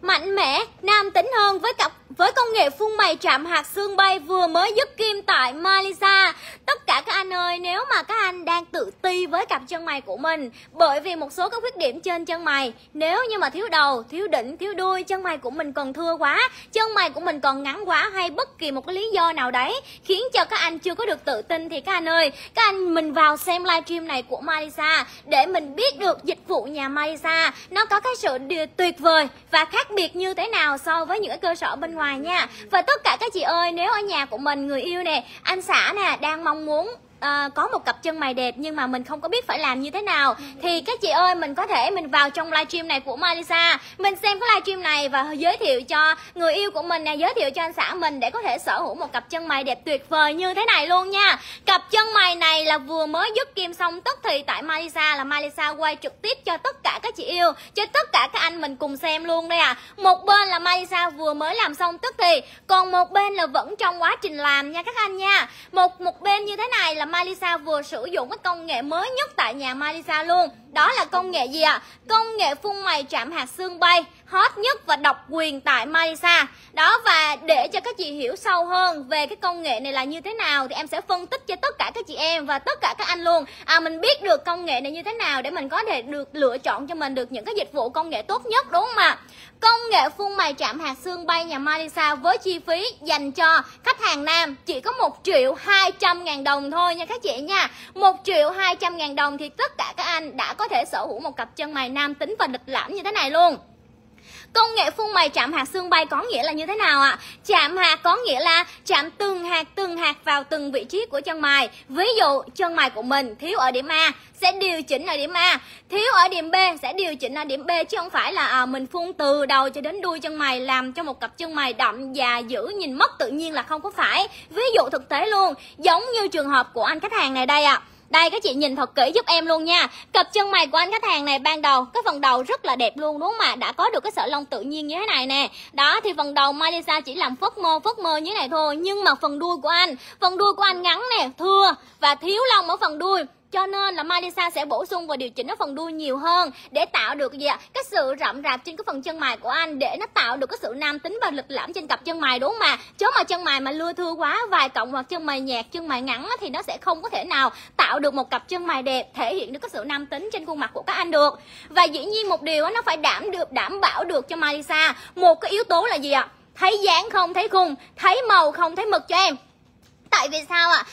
mạnh mẽ, nam tính hơn với cặp với công nghệ phun mày chạm hạt xương bay vừa mới dứt kim tại Malaysia. Tất cả các anh ơi, nếu mà các anh đang tự ti với cặp chân mày của mình bởi vì một số các khuyết điểm trên chân mày, nếu như mà thiếu đầu, thiếu đỉnh, thiếu đuôi, chân mày của mình còn thưa quá, chân mày của mình còn ngắn quá hay bất kỳ một cái lý do nào đấy khiến cho các anh chưa có được tự tin thì các anh ơi, các anh mình vào xem livestream này của Malaysia để mình biết được dịch vụ nhà Malaysia nó có cái sự tuyệt vời và khác biệt như thế nào so với những cái cơ sở bên ngoài nha. Và tất cả các chị ơi nếu ở nhà của mình người yêu nè anh xã nè đang mong muốn à, có một cặp chân mày đẹp nhưng mà mình không có biết phải làm như thế nào thì các chị ơi mình có thể mình vào trong livestream này của Malisa. Mình xem cái livestream này và giới thiệu cho người yêu của mình nè giới thiệu cho anh xã mình để có thể sở hữu một cặp chân mày đẹp tuyệt vời như thế này luôn nha. Cặp chân mày này vừa mới giúp kim xong tức thì tại malaysia là malaysia quay trực tiếp cho tất cả các chị yêu, cho tất cả các anh mình cùng xem luôn đây à một bên là malaysia vừa mới làm xong tức thì còn một bên là vẫn trong quá trình làm nha các anh nha một một bên như thế này là malaysia vừa sử dụng cái công nghệ mới nhất tại nhà malaysia luôn, Đó là công nghệ gì ạ? À? Công nghệ phun mày chạm hạt xương bay hot nhất và độc quyền tại Malaysia. Đó, và để cho các chị hiểu sâu hơn về cái công nghệ này là như thế nào, Thì em sẽ phân tích cho tất cả các chị em và tất cả các anh luôn. À mình biết được công nghệ này như thế nào để mình có thể được lựa chọn cho mình được những cái dịch vụ công nghệ tốt nhất, đúng không ạ? Công nghệ phun mài chạm hạt xương bay nhà Malaysia với chi phí dành cho khách hàng nam chỉ có 1 triệu 200 ngàn đồng thôi nha các chị nha. 1 triệu 200 ngàn đồng thì tất cả các anh đã có thể sở hữu một cặp chân mày nam tính và lịch lãm như thế này luôn. Công nghệ phun mày chạm hạt xương bay có nghĩa là như thế nào ạ? Chạm hạt có nghĩa là chạm từng hạt từng hạt vào từng vị trí của chân mày. Ví dụ chân mày của mình thiếu ở điểm A sẽ điều chỉnh ở điểm A, thiếu ở điểm B sẽ điều chỉnh ở điểm B chứ không phải là à, mình phun từ đầu cho đến đuôi chân mày làm cho một cặp chân mày đậm và giữ nhìn mất tự nhiên là không có phải. Ví dụ thực tế luôn, giống như trường hợp của anh khách hàng này đây ạ. À đây, các chị nhìn thật kỹ giúp em luôn nha. Cặp chân mày của anh khách hàng này ban đầu, Cái phần đầu rất là đẹp luôn, đúng không ạ? Đã có được cái sợi lông tự nhiên như thế này nè. Đó, thì phần đầu Malisa chỉ làm phất mơ phất mơ như thế này thôi. Nhưng mà phần đuôi của anh, Phần đuôi của anh ngắn nè, thưa Và thiếu lông ở phần đuôi cho nên là Malisa sẽ bổ sung và điều chỉnh ở phần đuôi nhiều hơn để tạo được gì ạ? Cái sự rậm rạp trên cái phần chân mày của anh để nó tạo được cái sự nam tính và lực lãm trên cặp chân mày đúng không mà? Chứ mà chân mày mà lưa thưa quá vài cộng hoặc chân mày nhạt, chân mày ngắn thì nó sẽ không có thể nào tạo được một cặp chân mày đẹp thể hiện được cái sự nam tính trên khuôn mặt của các anh được. Và dĩ nhiên một điều nó phải đảm được đảm bảo được cho Malisa một cái yếu tố là gì ạ? Thấy dáng không thấy khung, thấy màu không thấy mực cho em tại vì sao ạ? À?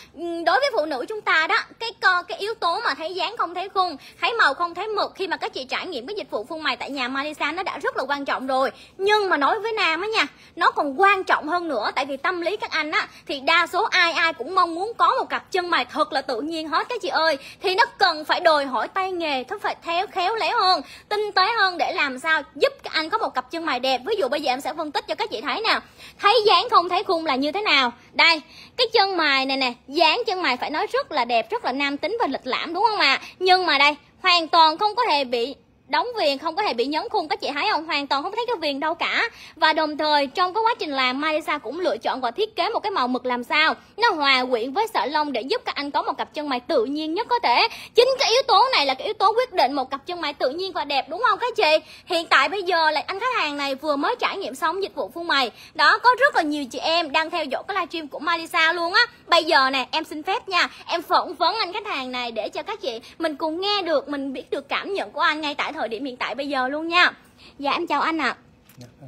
đối với phụ nữ chúng ta đó, cái co, cái yếu tố mà thấy dáng không thấy khung thấy màu không thấy mực, khi mà các chị trải nghiệm cái dịch vụ phun mày tại nhà Marisa nó đã rất là quan trọng rồi. Nhưng mà nói với nam á nha, nó còn quan trọng hơn nữa, tại vì tâm lý các anh á, thì đa số ai ai cũng mong muốn có một cặp chân mày thật là tự nhiên hết các chị ơi. Thì nó cần phải đòi hỏi tay nghề, nó phải theo, khéo léo hơn, tinh tế hơn để làm sao giúp các anh có một cặp chân mày đẹp. Ví dụ bây giờ em sẽ phân tích cho các chị thấy nè, thấy dáng không thấy khung là như thế nào? Đây, cái chân mày này nè dáng chân mày phải nói rất là đẹp, rất là nam tính và lịch lãm, đúng không ạ à? nhưng mà đây, hoàn toàn không có hề bị đóng viền không có hề bị nhấn khung, các chị thấy không? Hoàn toàn không thấy cái viền đâu cả. Và đồng thời, trong cái quá trình làm Marisa cũng lựa chọn và thiết kế một cái màu mực làm sao? Nó hòa quyện với sợi lông để giúp các anh có một cặp chân mày tự nhiên nhất có thể. Chính cái yếu tố này là cái yếu tố quyết định một cặp chân mày tự nhiên và đẹp, đúng không các chị? Hiện tại bây giờ là anh khách hàng này vừa mới trải nghiệm xong dịch vụ phun mày. Đó, có rất là nhiều chị em đang theo dõi cái livestream của Marisa luôn á. Bây giờ nè, em xin phép nha, em phỏng vấn anh khách hàng này để cho các chị mình cùng nghe được, mình biết được cảm nhận của anh ngay tại thời thời điểm hiện tại bây giờ luôn nha dạ em chào anh ạ à.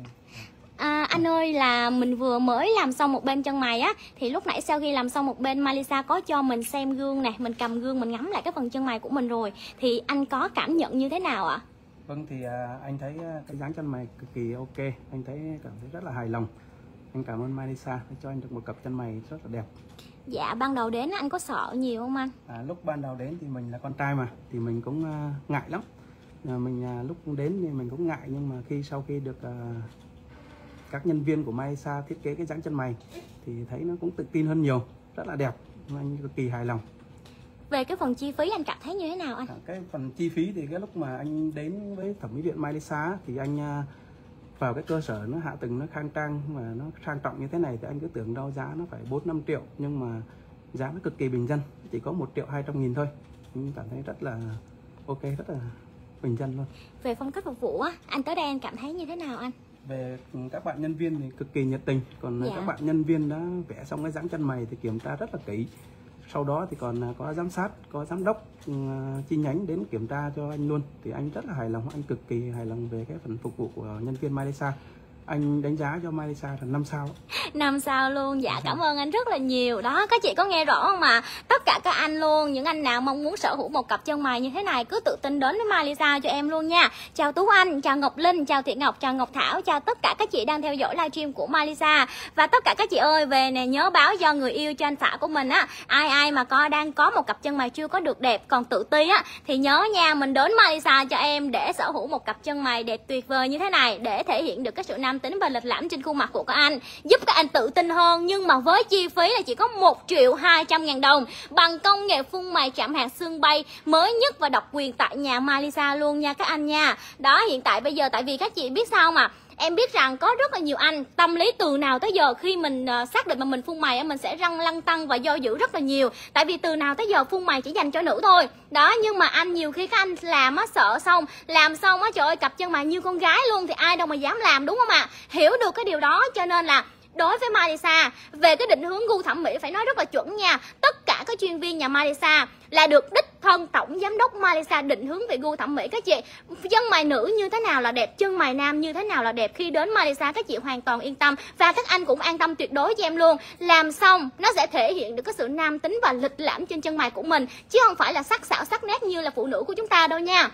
À, anh ơi là mình vừa mới làm xong một bên chân mày á Thì lúc nãy sau khi làm xong một bên Malisa có cho mình xem gương nè Mình cầm gương mình ngắm lại cái phần chân mày của mình rồi Thì anh có cảm nhận như thế nào ạ? À? Vâng thì à, anh thấy à, cái dáng chân mày cực kỳ ok Anh thấy cảm thấy rất là hài lòng Anh cảm ơn Malisa cho anh được một cặp chân mày rất là đẹp Dạ ban đầu đến anh có sợ nhiều không anh? À, lúc ban đầu đến thì mình là con trai mà Thì mình cũng uh, ngại lắm à, mình à, lúc đến thì mình cũng ngại nhưng mà khi sau khi được à, các nhân viên của Maisa thiết kế cái dáng chân mày thì thấy nó cũng tự tin hơn nhiều rất là đẹp anh cực kỳ hài lòng về cái phần chi phí anh cảm thấy như thế nào anh? À, cái phần chi phí thì cái lúc mà anh đến với thẩm mỹ viện Malaysia thì anh à, vào cái cơ sở nó hạ tầng nó khang trang mà nó sang trọng như thế này thì anh cứ tưởng đâu giá nó phải 4 5 triệu nhưng mà giá nó cực kỳ bình dân chỉ có 1 triệu 200 nghìn thôi anh cảm thấy rất là ok rất là bình dân luôn. Về phong cách phục vụ á anh tới đây anh cảm thấy như thế nào anh? Về các bạn nhân viên thì cực kỳ nhiệt tình còn Dạ. các bạn nhân viên đã vẽ xong cái dáng chân mày thì kiểm tra rất là kỹ. Sau đó thì còn à, có giám sát có giám đốc ừ, chi nhánh đến kiểm tra cho anh luôn. Thì anh rất là hài lòng anh cực kỳ hài lòng về cái phần phục vụ của nhân viên Malaysia anh đánh giá cho Malaysia là 5 sao năm sao luôn dạ cảm ơn anh rất là nhiều. Đó các chị có nghe rõ không mà? Tất cả các anh luôn những anh nào mong muốn sở hữu một cặp chân mày như thế này cứ tự tin đến với Malisa cho em luôn nha. Chào Tú Anh chào Ngọc Linh chào Thị Ngọc chào Ngọc Thảo chào tất cả các chị đang theo dõi livestream của Malisa và tất cả các chị ơi về nè nhớ báo cho người yêu cho anh Phả của mình á. Ai ai mà có đang có một cặp chân mày chưa có được đẹp còn tự ti á thì nhớ nha mình đến Malisa cho em để sở hữu một cặp chân mày đẹp tuyệt vời như thế này để thể hiện được cái sự nam tính và lịch lãm trên khuôn mặt của các anh, giúp các anh tự tin hơn. Nhưng mà với chi phí là chỉ có 1 triệu 200 ngàn đồng, bằng công nghệ phun mày chạm hạt xương bay mới nhất và độc quyền tại nhà Malisa luôn nha các anh nha. Đó, hiện tại bây giờ tại vì các chị biết sao mà Em biết rằng có rất là nhiều anh tâm lý từ nào tới giờ khi mình uh, xác định mà mình phun mày mình sẽ răng lăng tăng và do dự rất là nhiều. Tại vì từ nào tới giờ phun mày chỉ dành cho nữ thôi. Đó nhưng mà anh nhiều khi các anh làm á sợ xong làm xong á trời ơi cặp chân mày như con gái luôn thì ai đâu mà dám làm đúng không ạ? Hiểu được cái điều đó cho nên là đối với Marisa về cái định hướng gu thẩm mỹ phải nói rất là chuẩn nha. Tất cả các chuyên viên nhà Malaysia là được đích thân tổng giám đốc Malaysia định hướng về gu thẩm mỹ các chị. Chân mày nữ như thế nào là đẹp, chân mày nam như thế nào là đẹp khi đến Malaysia các chị hoàn toàn yên tâm. Và các anh cũng an tâm tuyệt đối cho em luôn. Làm xong, nó sẽ thể hiện được cái sự nam tính và lịch lãm trên chân mày của mình, chứ không phải là sắc sảo, sắc nét như là phụ nữ của chúng ta đâu nha.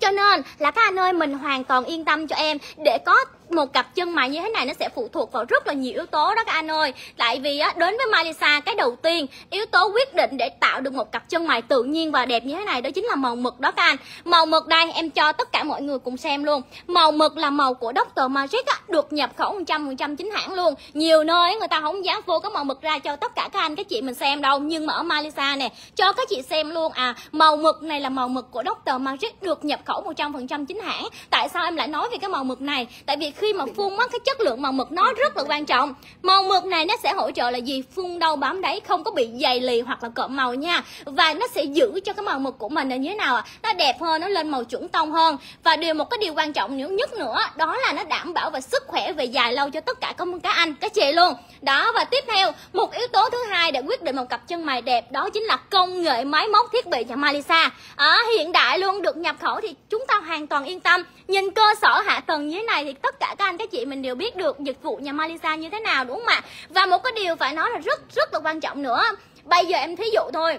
Cho nên là các anh ơi, mình hoàn toàn yên tâm cho em. Để có một cặp chân mày như thế này nó sẽ phụ thuộc vào rất là nhiều yếu tố đó các anh ơi. Tại vì á, đến với Malisa cái đầu tiên, yếu tố quyết định để tạo được một cặp chân mày tự nhiên và đẹp như thế này đó chính là màu mực đó các anh. Màu mực đây, em cho tất cả mọi người cùng xem luôn. Màu mực là màu của Dr. Magic á, được nhập khẩu 100% chính hãng luôn. Nhiều nơi người ta không dám vô cái màu mực ra cho tất cả các anh, các chị mình xem đâu. Nhưng mà ở Malisa nè, cho các chị xem luôn. À màu mực này là màu mực của Dr. Magic, được nhập khẩu 100% chính hãng. Tại sao em lại nói về cái màu mực này? Tại vì khi mà phun mắt cái chất lượng màu mực nó rất là quan trọng. Màu mực này nó sẽ hỗ trợ là gì? Phun đâu bám đấy không có bị dày lì hoặc là cộm màu nha. Và nó sẽ giữ cho cái màu mực của mình là như thế nào ạ? Nó đẹp hơn, nó lên màu chuẩn tông hơn. Và điều một cái điều quan trọng nhất nữa, đó là nó đảm bảo về sức khỏe về dài lâu cho tất cả các các anh các chị luôn. Đó, và tiếp theo, một yếu tố thứ để quyết định một cặp chân mày đẹp đó chính là công nghệ máy móc thiết bị nhà Malisa. À, hiện đại luôn được nhập khẩu thì chúng ta hoàn toàn yên tâm. Nhìn cơ sở hạ tầng như thế này thì tất cả các anh các chị mình đều biết được dịch vụ nhà Malisa như thế nào đúng không ạ? Và một cái điều phải nói là rất rất là quan trọng nữa. Bây giờ em thí dụ thôi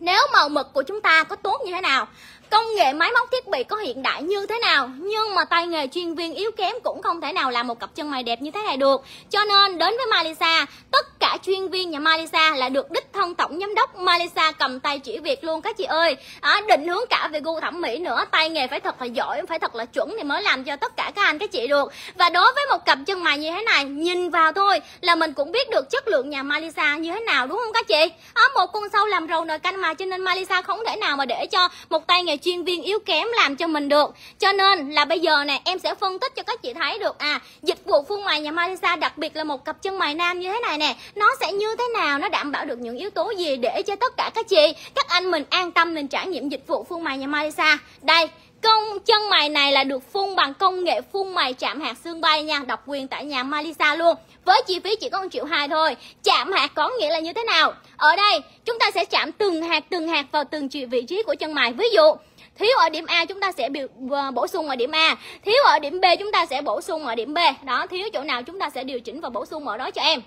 nếu màu mực của chúng ta có tốt như thế nào công nghệ máy móc thiết bị có hiện đại như thế nào nhưng mà tay nghề chuyên viên yếu kém cũng không thể nào làm một cặp chân mày đẹp như thế này được. Cho nên đến với Malisa tất cả chuyên viên nhà Malisa là được đích thân tổng giám đốc. Malisa cầm tay chỉ việc luôn các chị ơi. À, định hướng cả về gu thẩm mỹ nữa. Tay nghề phải thật là giỏi phải thật là chuẩn thì mới làm cho tất cả các anh các chị được. Và đối với một cặp chân mày như thế này nhìn vào thôi là mình cũng biết được chất lượng nhà Malisa như thế nào đúng không các chị? À, một con sâu làm rầu nồi canh mà cho nên Malisa không thể nào mà để cho một tay nghề chuyên viên yếu kém làm cho mình được. Cho nên là bây giờ nè em sẽ phân tích cho các chị thấy được. À dịch vụ phương mày nhà Malisa đặc biệt là một cặp chân mày nam như thế này nè nó nó sẽ như thế nào, nó đảm bảo được những yếu tố gì để cho tất cả các chị, các anh mình an tâm mình trải nghiệm dịch vụ phun mày nhà malaysia đây công chân mày này là được phun bằng công nghệ phun mày chạm hạt xương bay nha, độc quyền tại nhà malaysia luôn. Với chi phí chỉ có 1 triệu hai thôi. Chạm hạt có nghĩa là như thế nào? Ở đây, chúng ta sẽ chạm từng hạt từng hạt vào từng vị trí của chân mày. Ví dụ, thiếu ở điểm A chúng ta sẽ ờ, bổ sung ở điểm A. Thiếu ở điểm B chúng ta sẽ bổ sung ở điểm B. Đó, thiếu chỗ nào chúng ta sẽ điều chỉnh và bổ sung ở đó cho em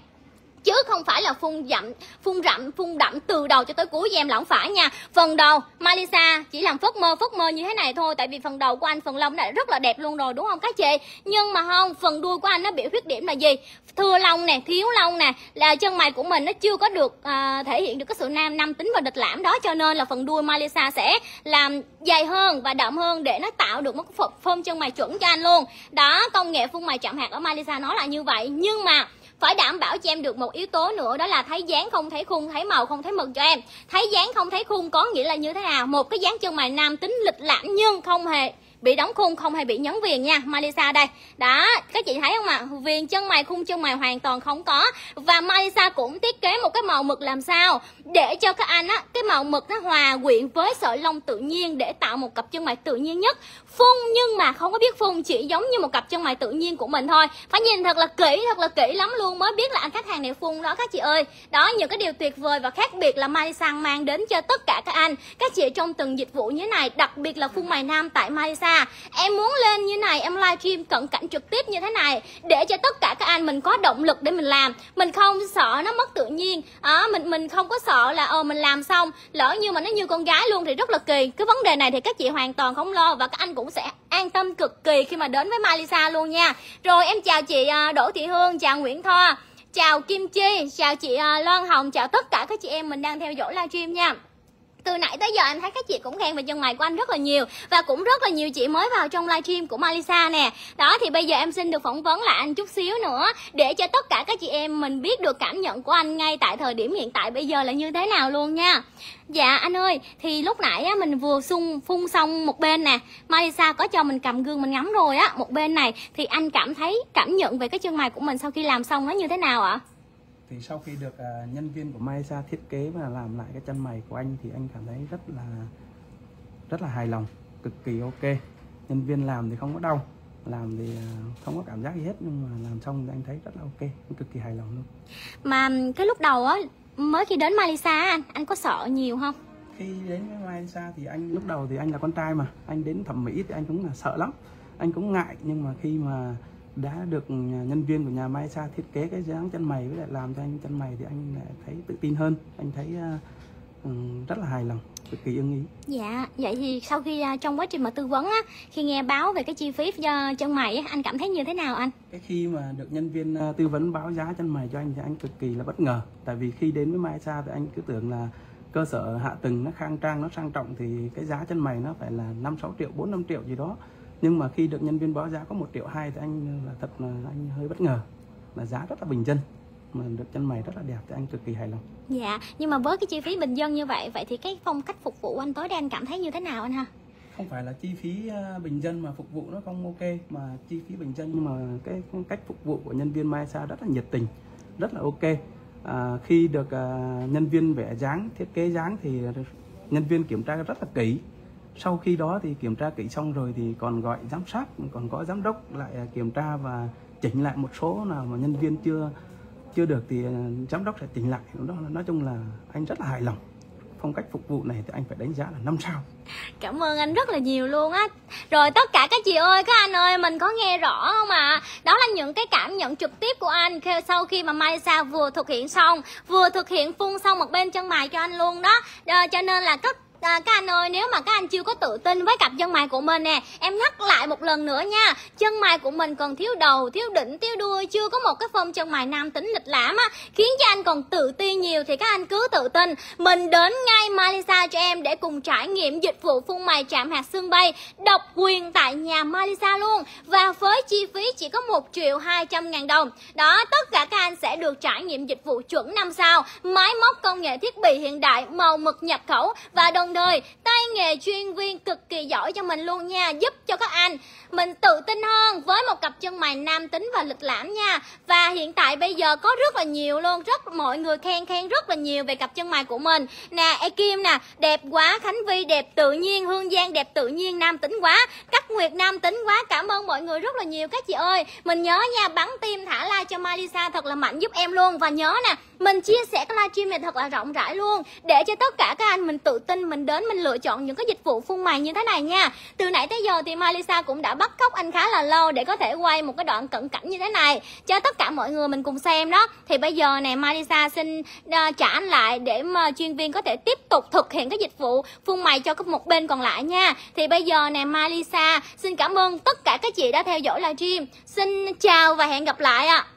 chứ không phải là phun dặm phun rậm phun đậm từ đầu cho tới cuối em là không phải nha. Phần đầu Malisa chỉ làm phất mơ phất mơ như thế này thôi. Tại vì phần đầu của anh phần lông đã rất là đẹp luôn rồi đúng không các chị? Nhưng mà không phần đuôi của anh nó bị khuyết điểm là gì? Thưa lông nè thiếu lông nè là chân mày của mình nó chưa có được à, thể hiện được cái sự nam nam tính và địch lãm đó. Cho nên là phần đuôi Malisa sẽ làm dày hơn và đậm hơn để nó tạo được một cái phơm chân mày chuẩn cho anh luôn. Đó công nghệ phun mày chạm hạt ở Malisa nó là như vậy. Nhưng mà phải đảm bảo cho em được một yếu tố nữa, đó là thấy dáng không thấy khung, thấy màu không thấy mực cho em. Thấy dáng không thấy khung có nghĩa là như thế nào? Một cái dáng chân mày nam tính, lịch lãm nhưng không hề bị đóng khung không hề bị nhấn viền nha. Malisa đây. Đó các chị thấy không ạ? Viền chân mày, khung chân mày hoàn toàn không có. Và Malisa cũng thiết kế một cái màu mực làm sao? Để cho các anh á, cái màu mực nó hòa quyện với sợi lông tự nhiên để tạo một cặp chân mày tự nhiên nhất. Phun nhưng mà không có biết phun chỉ giống như một cặp chân mày tự nhiên của mình thôi. Phải nhìn thật là kỹ, thật là kỹ lắm luôn, mới biết là anh khách hàng này phun đó các chị ơi. Đó, những cái điều tuyệt vời và khác biệt là Malisa mang đến cho tất cả các anh. Các chị trong từng dịch vụ như thế này, đặc biệt là phun mày nam tại Malisa em muốn lên như này em livestream cận cảnh trực tiếp như thế này để cho tất cả các anh mình có động lực để mình làm. Mình không sợ nó mất tự nhiên. À, mình mình không có sợ là ờ mình làm xong lỡ như mà nó như con gái luôn thì rất là kỳ. Cái vấn đề này thì các chị hoàn toàn không lo và các anh cũng sẽ an tâm cực kỳ khi mà đến với Malisa luôn nha. Rồi em chào chị ờ, Đỗ Thị Hương chào Nguyễn Thoa chào Kim Chi chào chị ờ, Loan Hồng chào tất cả các chị em mình đang theo dõi livestream nha từ nãy tới giờ em thấy các chị cũng khen về chân mày của anh rất là nhiều và cũng rất là nhiều chị mới vào trong livestream của Malisa nè. Đó thì bây giờ em xin được phỏng vấn lại anh chút xíu nữa để cho tất cả các chị em mình biết được cảm nhận của anh ngay tại thời điểm hiện tại bây giờ là như thế nào luôn nha. Dạ anh ơi thì lúc nãy á, mình vừa xung phun xong một bên nè. Malisa có cho mình cầm gương mình ngắm rồi á một bên này. Thì anh cảm thấy cảm nhận về cái chân mày của mình sau khi làm xong nó như thế nào ạ? Thì sau khi được uh, nhân viên của Maisa thiết kế và làm lại cái chân mày của anh thì anh cảm thấy rất là rất là hài lòng cực kỳ ok. Nhân viên làm thì không có đau làm thì uh, không có cảm giác gì hết nhưng mà làm xong thì anh thấy rất là ok anh cực kỳ hài lòng luôn. Mà cái lúc đầu á mới khi đến Malisa anh anh có sợ nhiều không? Khi đến với Malaysia thì anh lúc đầu thì anh là con trai mà anh đến thẩm mỹ thì anh cũng là sợ lắm. Anh cũng ngại nhưng mà khi mà đã được nhân viên của nhà Maisa thiết kế cái dáng chân mày với lại làm cho anh chân mày thì anh lại thấy tự tin hơn. Anh thấy uh, rất là hài lòng cực kỳ ưng ý. Dạ vậy thì sau khi uh, trong quá trình mà tư vấn á khi nghe báo về cái chi phí cho chân mày á anh cảm thấy như thế nào anh? Cái khi mà được nhân viên tư vấn báo giá chân mày cho anh thì anh cực kỳ là bất ngờ. Tại vì khi đến với Maisa thì anh cứ tưởng là cơ sở hạ tầng nó khang trang nó sang trọng thì cái giá chân mày nó phải là năm sáu triệu bốn năm triệu gì đó nhưng mà khi được nhân viên báo giá có một triệu hai thì anh là thật là anh hơi bất ngờ. Là giá rất là bình dân mà được chân mày rất là đẹp thì anh cực kỳ hài lòng. Dạ nhưng mà với cái chi phí bình dân như vậy vậy thì cái phong cách phục vụ anh tối đa anh cảm thấy như thế nào anh ha? Không phải là chi phí à, bình dân mà phục vụ nó không ok mà chi phí bình dân. Nhưng mà cái, cách phục vụ của nhân viên Maisa rất là nhiệt tình rất là ok. À, khi được à, nhân viên vẽ dáng thiết kế dáng thì nhân viên kiểm tra rất là kỹ sau khi đó thì kiểm tra kỹ xong rồi thì còn gọi giám sát còn có giám đốc lại à, kiểm tra và chỉnh lại một số nào mà nhân viên chưa chưa được thì à, giám đốc sẽ chỉnh lại. Đó nói chung là anh rất là hài lòng. Phong cách phục vụ này thì anh phải đánh giá là năm sao. Cảm ơn anh rất là nhiều luôn á. Rồi tất cả các chị ơi các anh ơi mình có nghe rõ không ạ? À? đó là những cái cảm nhận trực tiếp của anh sau khi mà Maisa vừa thực hiện xong vừa thực hiện phun xong một bên chân mày cho anh luôn đó. À, cho nên là tất À, các anh ơi nếu mà các anh chưa có tự tin với cặp chân mày của mình nè em nhắc lại một lần nữa nha. Chân mày của mình còn thiếu đầu thiếu đỉnh thiếu đuôi chưa có một cái form chân mày nam tính lịch lãm á. Khiến cho anh còn tự ti nhiều thì các anh cứ tự tin. Mình đến ngay Malisa cho em để cùng trải nghiệm dịch vụ phun mày chạm hạt xương bay độc quyền tại nhà Malisa luôn. Và với chi phí chỉ có 1 triệu 200 ngàn đồng. Đó tất cả các anh sẽ được trải nghiệm dịch vụ chuẩn năm sao. Máy móc công nghệ thiết bị hiện đại màu mực nhập khẩu và đồng đồng đời nghề chuyên viên cực kỳ giỏi cho mình luôn nha, giúp cho các anh. Mình tự tin hơn với một cặp chân mày nam tính và lịch lãm nha. Và hiện tại bây giờ có rất là nhiều luôn, rất, mọi người khen khen rất là nhiều về cặp chân mày của mình. Nè e kim nè, đẹp quá, khánh vi đẹp, tự nhiên, hương giang đẹp, tự nhiên, nam tính quá. Cắt nguyệt nam tính quá, cảm ơn mọi người rất là nhiều các chị ơi. Mình nhớ nha, bắn tim thả like cho Malisa thật là mạnh giúp em luôn. Và nhớ nè, mình chia sẻ cái livestream này thật là rộng rãi luôn, để cho tất cả các anh mình tự tin mình đến, mình lựa chọn những cái dịch vụ phun mày như thế này nha. Từ nãy tới giờ thì Malisa cũng đã bắt cóc anh khá là lâu để có thể quay một cái đoạn cận cảnh như thế này. Cho tất cả mọi người mình cùng xem đó. Thì bây giờ nè Malisa xin uh, trả anh lại để mà chuyên viên có thể tiếp tục thực hiện cái dịch vụ phun mày cho một bên còn lại nha. Thì bây giờ nè Malisa xin cảm ơn tất cả các chị đã theo dõi livestream. Xin chào và hẹn gặp lại ạ. à.